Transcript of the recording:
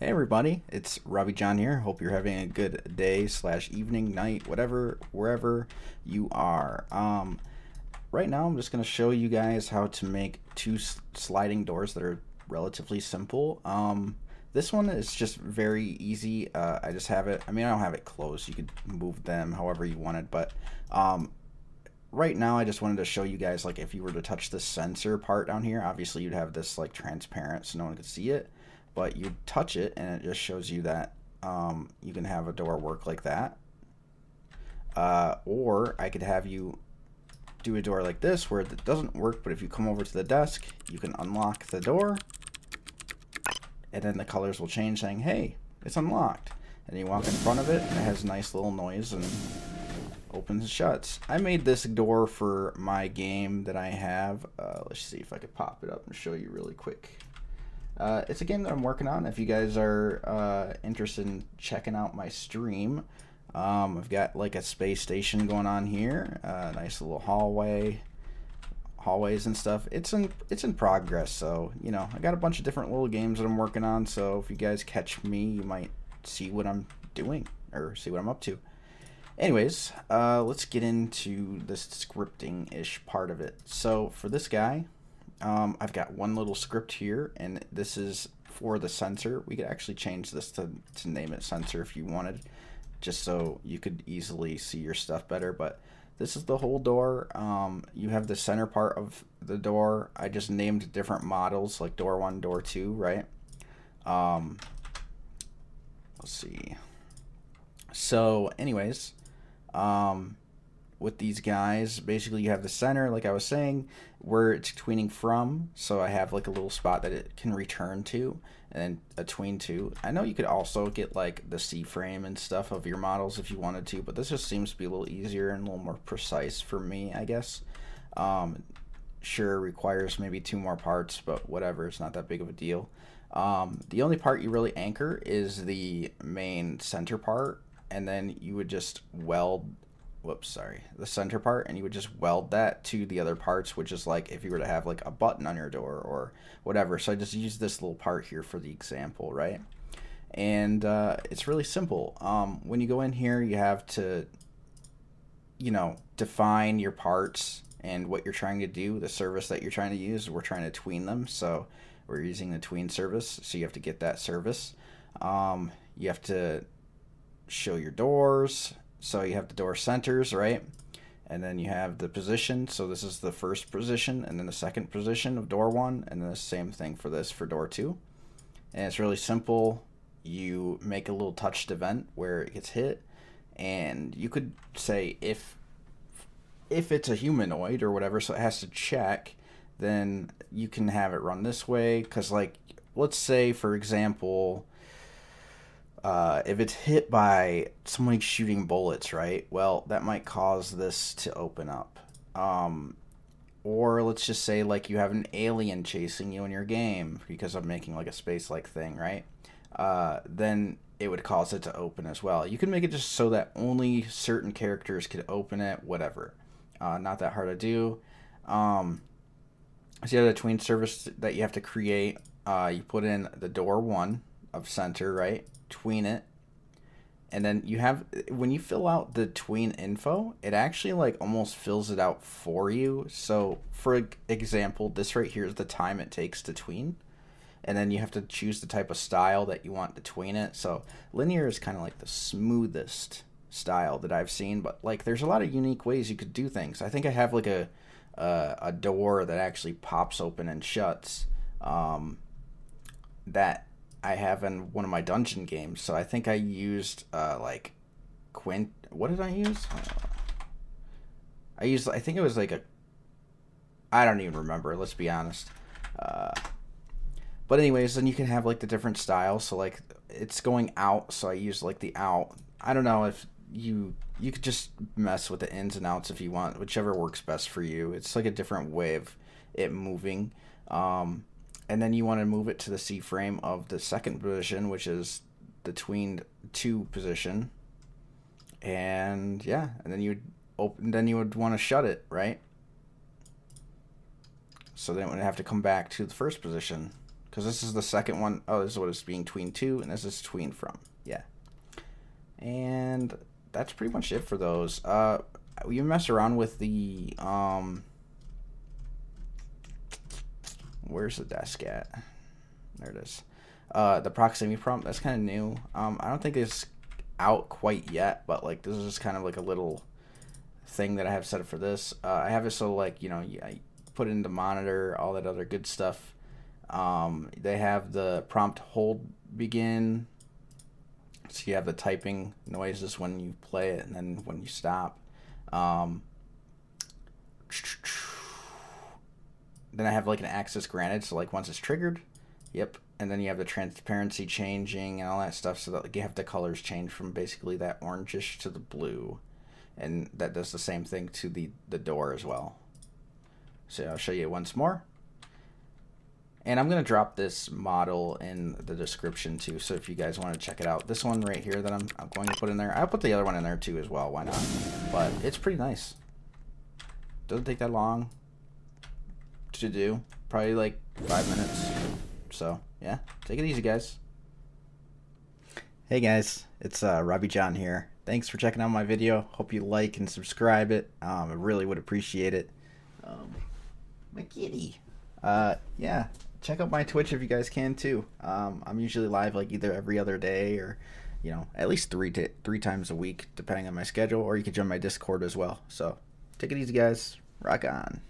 Hey everybody, it's RobyJohn here. Hope you're having a good day slash evening, night, whatever, wherever you are. Um, right now I'm just going to show you guys how to make two sliding doors that are relatively simple. Um, this one is just very easy. Uh, I just have it, I mean I don't have it closed. You could move them however you wanted, but um, right now I just wanted to show you guys like if you were to touch the sensor part down here, obviously you'd have this like transparent so no one could see it but you touch it and it just shows you that um, you can have a door work like that. Uh, or I could have you do a door like this where it doesn't work, but if you come over to the desk, you can unlock the door and then the colors will change saying, hey, it's unlocked. And you walk in front of it and it has a nice little noise and opens and shuts. I made this door for my game that I have. Uh, let's see if I could pop it up and show you really quick. Uh, it's a game that I'm working on. If you guys are uh, interested in checking out my stream, um, I've got like a space station going on here. Uh, nice little hallway, hallways and stuff. It's in it's in progress. So you know, I got a bunch of different little games that I'm working on. So if you guys catch me, you might see what I'm doing or see what I'm up to. Anyways, uh, let's get into the scripting ish part of it. So for this guy, um, I've got one little script here, and this is for the sensor. We could actually change this to, to name it sensor if you wanted, just so you could easily see your stuff better. But this is the whole door. Um, you have the center part of the door. I just named different models, like door one, door two, right? Um, let's see. So, anyways, um, with these guys. Basically, you have the center, like I was saying, where it's tweening from. So I have like a little spot that it can return to, and a tween to. I know you could also get like the CFrame and stuff of your models if you wanted to, but this just seems to be a little easier and a little more precise for me, I guess. Um, sure, requires maybe two more parts, but whatever, it's not that big of a deal. Um, the only part you really anchor is the main center part, and then you would just weld whoops, sorry, the center part, and you would just weld that to the other parts, which is like if you were to have like a button on your door or whatever. So I just use this little part here for the example, right? And uh, it's really simple. Um, when you go in here, you have to, you know, define your parts and what you're trying to do, the service that you're trying to use. We're trying to tween them, so we're using the tween service. So you have to get that service. Um, you have to show your doors so you have the door centers, right? And then you have the position. So this is the first position, and then the second position of door one, and then the same thing for this for door two. And it's really simple. You make a little touched event where it gets hit, and you could say if if it's a humanoid or whatever, so it has to check, then you can have it run this way. Because like, let's say for example, uh, if it's hit by somebody shooting bullets, right? Well, that might cause this to open up. Um, or let's just say like you have an alien chasing you in your game because I'm making like a space like thing, right? Uh, then it would cause it to open as well. You can make it just so that only certain characters could open it, whatever. Uh, not that hard to do. Um, so you have the tween service that you have to create. Uh, you put in the door one of center, right? Tween it. And then you have when you fill out the tween info it actually like almost fills it out for you. So for example this right here is the time it takes to tween. And then you have to choose the type of style that you want to tween it. So linear is kind of like the smoothest style that i've seen but like there's a lot of unique ways you could do things. I think i have like a a door that actually pops open and shuts um, that I have in one of my dungeon games. So I think I used uh, like Quint. What did I use? I used. I think it was like a. I don't even remember. Let's be honest. Uh, but anyways, then you can have like the different styles. So like it's going out. So I use like the out. I don't know if you you could just mess with the ins and outs if you want, whichever works best for you. It's like a different way of it moving. Um, and then you want to move it to the CFrame of the second position, which is the tweened two position. And yeah, and then you would open, then you would want to shut it, right? So then it would have to come back to the first position, because this is the second one. Oh, this is what it's being tweened to, and this is tweened from. Yeah. And that's pretty much it for those. Uh, you mess around with the um. Where's the desk at? There it is. Uh, the proximity prompt that's kind of new. Um, I don't think it's out quite yet, but like this is just kind of like a little thing that I have set up for this. Uh, I have it so like you know I put it into monitor, all that other good stuff. Um, they have the prompt hold begin. So you have the typing noises when you play it and then when you stop. Um, then I have like an access granted. So like once it's triggered, yep. And then you have the transparency changing and all that stuff. So that like, you have the colors change from basically that orangish to the blue. And that does the same thing to the, the door as well. So I'll show you once more. And I'm going to drop this model in the description too, so if you guys want to check it out. This one right here that I'm, I'm going to put in there. I'll put the other one in there too as well, why not? But it's pretty nice. Doesn't take that long to do. Probably like five minutes. So, yeah. Take it easy, guys. Hey guys, it's uh, RobyJohn here. Thanks for checking out my video. Hope you like and subscribe it. Um, I really would appreciate it. Um, my kitty. Uh, yeah check out my Twitch if you guys can too. Um, I'm usually live like either every other day or, you know, at least three t- three times a week depending on my schedule. Or you can join my Discord as well. So take it easy, guys. Rock on.